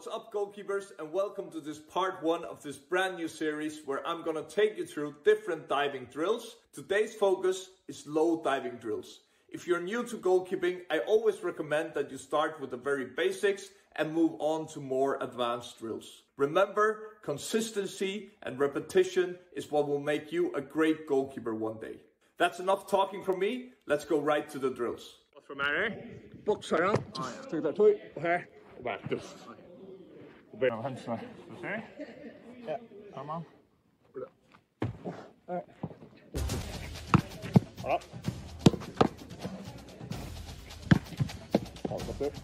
What's up, goalkeepers, and welcome to this part one of this brand new series where I'm gonna take you through different diving drills. Today's focus is low diving drills. If you're new to goalkeeping, I always recommend that you start with the very basics and move on to more advanced drills. Remember, consistency and repetition is what will make you a great goalkeeper one day. That's enough talking from me. Let's go right to the drills. Wat voor mij, hè? Box her aan. Terug daar toe. Her. Waar, dus. Probeer nou hands naar. Dus, hè? Ja. Kom aan. Her. Voilà. Alles op terug.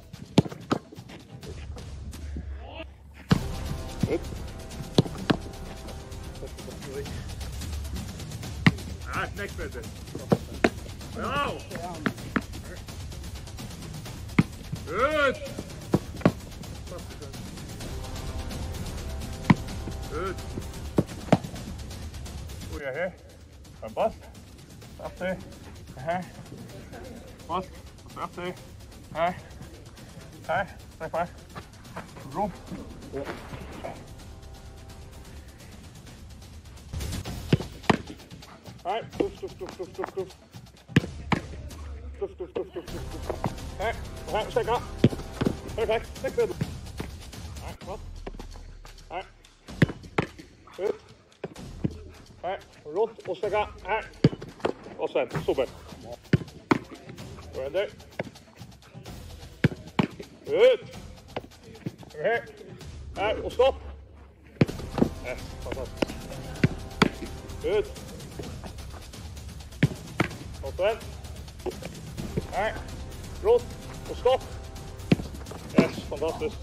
Goed. Ah, niks met het. Nou. Goed, ja, hè? Dat past. Achter. Hè? Past. Bust. Achter. Hè? Hè? Zeg maar. Rond. Ja. Hé, tof, tof, tof, tof, tof, tof. Tof, tof, tof, tof, tof, tof. Hé, we steek steek Hup. Her. Rond. Ossaka. Her. Osten. super. Verder. Hup. Her. Her. Og stopp. Her. Ut. rot. Her. Rond. Og stopp. Yes, fantastisch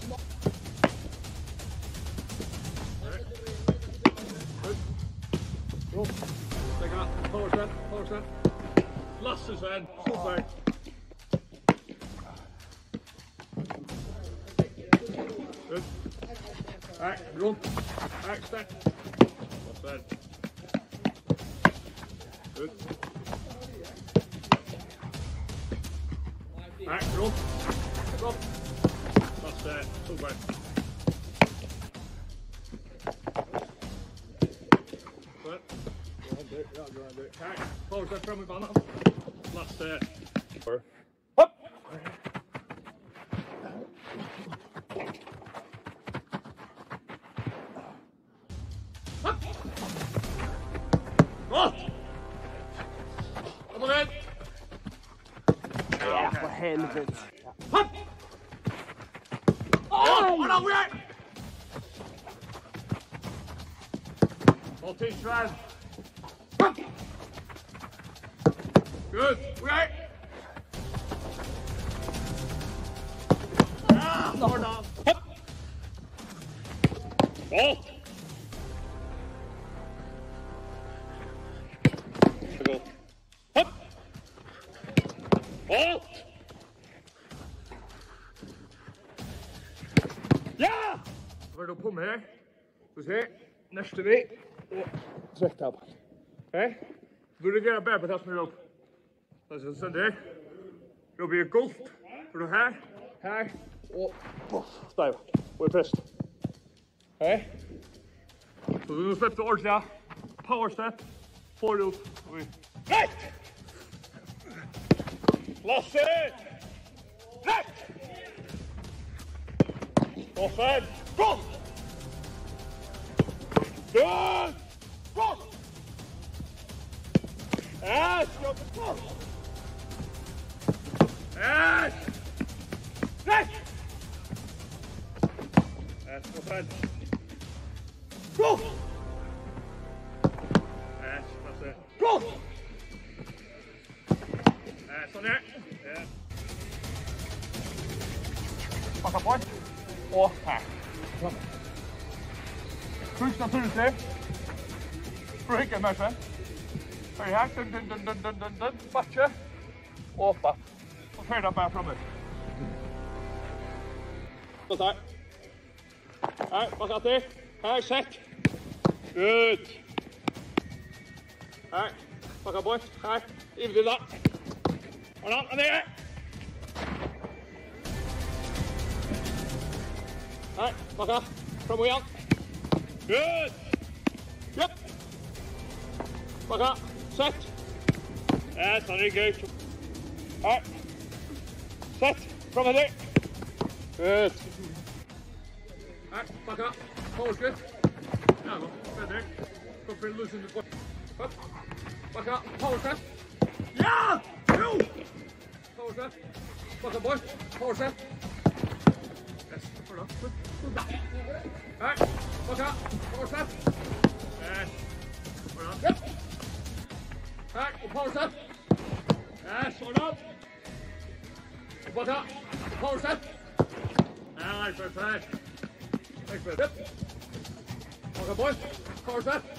Kom. Kijk aan. Voor Sven. Voor Sven. Lassen Sven. Stop bij. Hup. Hey, rond. Hey, Sven. Sven. Hup. Hey, rond. Rond. Lassen Kijk, power from mijn bannen. Last, uh, Hop! Hop! Wat? Kom erin! Ja, voor helvete. Hop! Oh, oh no, weer! Bal tegen Sven. Good. Right. Ah, no. Hold on. Hop. Oh. Go. Hop. Oh. Ja! Hør du på med her? Du ser, neste vi, og trekk deg opp. Ok? Burde gjøre bedre på det som er opp. Sen där. Då blir det golf. För då här, här och stäva. Och är pressed. Hej? Så nu släpper du ordentligt. Power step. Forward. Och vi... Rätt! Lasse! Rätt! Och sen, gå! Good! Gå! Äsch, jag Yes! Yes! Yes, go friend. Go! Yes, Passa på. Og her. Kryss naturlig. Brygge med seg. Høy her. Dun, dun, dun, dun, dun, dun, dun. Batje. Og batt. Matcha. Och bapp. Och färda bara framåt. Så där. Här, passa till. Här, sätt. Good. Här. Passa på. Här. Invilla. Och då, ner. All right, back up. From wheel. Good. Yep. Back up. Set. Yes, on engage. All right. Set. From header. Good. Back. Back up. Forward good. Now go. Better. Go for losing the ball. Up. Back up. Forward step. Yeah! No! Forward step. Back Yes. For da! Good. Good. Back. Back up. Forward step. Yes. For up. Yep. Back. Forward. Yes. For up. Back up. Power set. Nice. Perfect. Thanks, man. Yep. Up, boy. Power set.